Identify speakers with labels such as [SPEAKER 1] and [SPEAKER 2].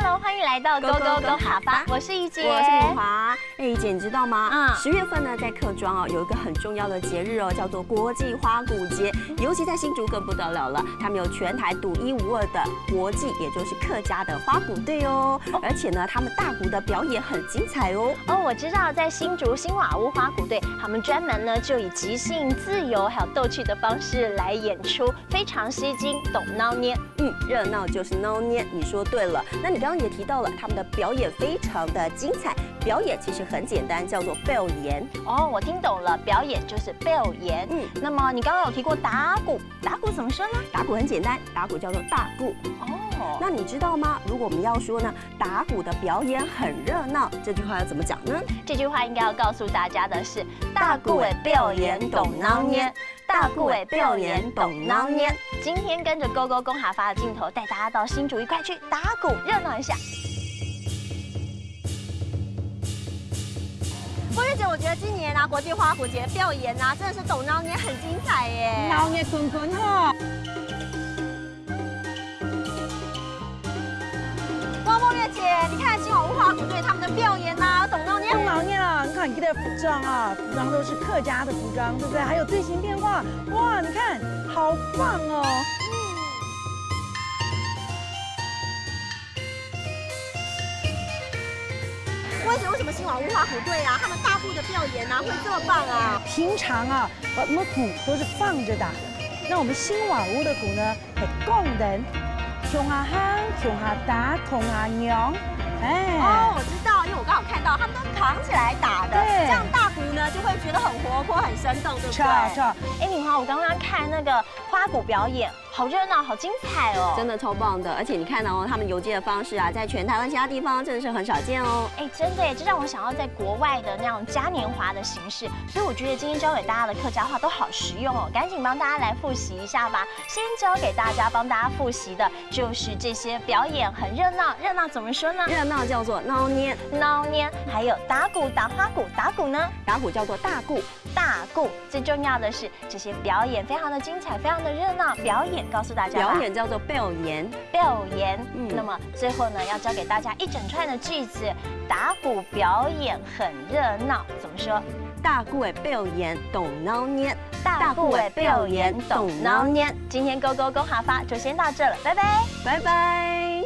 [SPEAKER 1] 欢迎来到 Go Go Go 哈发，我是怡姐，
[SPEAKER 2] 我是林华。哎，怡姐，你知道吗？
[SPEAKER 1] 嗯
[SPEAKER 2] 十月份呢，在客庄哦，有一个很重要的节日哦，叫做国际花鼓节。尤其在新竹更不得了了，他们有全台独一无二的国际，也就是客家的花鼓队哦。而且呢，他们大鼓的表演很精彩哦。
[SPEAKER 1] 哦，我知道，在新竹新瓦屋花鼓队，他们专门呢就以即兴、自由还有逗趣的方式来演出，非常吸睛，懂闹捏。
[SPEAKER 2] 嗯，热闹就是闹捏，你说对了。那你刚刚也提到了，他们的表演非常的精彩。表演其实很简单，叫做表演。
[SPEAKER 1] 哦，我听懂了，表演就是表演。
[SPEAKER 2] 嗯，
[SPEAKER 1] 那么你刚刚有提过打鼓，打鼓怎么说呢？
[SPEAKER 2] 打鼓很简单，打鼓叫做大鼓。
[SPEAKER 1] 哦，
[SPEAKER 2] 那你知道吗？如果我们要说呢，打鼓的表演很热闹，这句话要怎么讲呢？
[SPEAKER 1] 这句话应该要告诉大家的是，大鼓的表演懂闹捏，大鼓的表演懂闹捏。今天跟着 Go Go 公哈发的镜头，带大家到新竹一块去打鼓热闹一下。
[SPEAKER 2] 郭月姐，我觉得今年啊，国际花鼓节表演啊，真的是懂闹捏很精彩耶。
[SPEAKER 3] 闹捏滚滚哈！
[SPEAKER 2] 汪梦月姐，你看新瓦屋花鼓队他们的
[SPEAKER 3] 看你的服装啊，服装都是客家的服装，对不对？还有队形变化，哇！你看，好棒哦！
[SPEAKER 2] 郭月姐，为什么新瓦屋花鼓队啊，他们大部的表演啊会这么棒啊？
[SPEAKER 3] 平常啊，我们鼓都是放着打的，那我们新瓦屋的鼓呢，会供人，穷阿憨，穷阿达，穷阿娘，哎，
[SPEAKER 2] 哦，我知道，因为我刚好看到他们都扛起来打的，
[SPEAKER 3] 对。
[SPEAKER 2] 这样大鼓呢就会觉得很活泼、很生动，对不
[SPEAKER 3] 对？
[SPEAKER 2] 对？
[SPEAKER 3] 错，
[SPEAKER 1] 哎，敏华，我刚刚看那个花鼓表演，好热闹，好精彩哦！
[SPEAKER 2] 真的超棒的，而且你看哦，他们游街的方式啊，在全台湾其他地方真的是很少见哦。
[SPEAKER 1] 哎，真的耶，这让我想要在国外的那种嘉年华的形式，所以我觉得今天教给大家的客家话都好实用哦，赶紧帮大家来复习一下吧。先教给大家帮大家复习的就是这些表演很热闹，热闹怎么说呢？
[SPEAKER 2] 热闹叫做闹捏，
[SPEAKER 1] 闹捏，还有打鼓、打花鼓，打鼓呢？
[SPEAKER 2] 打鼓叫做大鼓。
[SPEAKER 1] 大鼓。最重要的是这些表演非常的精彩，非常的热闹。表演告诉大家
[SPEAKER 2] 表演叫做表演，
[SPEAKER 1] 表演。
[SPEAKER 2] 嗯
[SPEAKER 1] 那么最后呢，要教给大家一整串的句子。打鼓表演很热闹，怎么说？
[SPEAKER 2] 大鼓的表演懂闹捏。
[SPEAKER 1] 大鼓的表演懂闹捏。今天勾勾勾哈发就先到这了，拜拜。
[SPEAKER 2] 拜拜。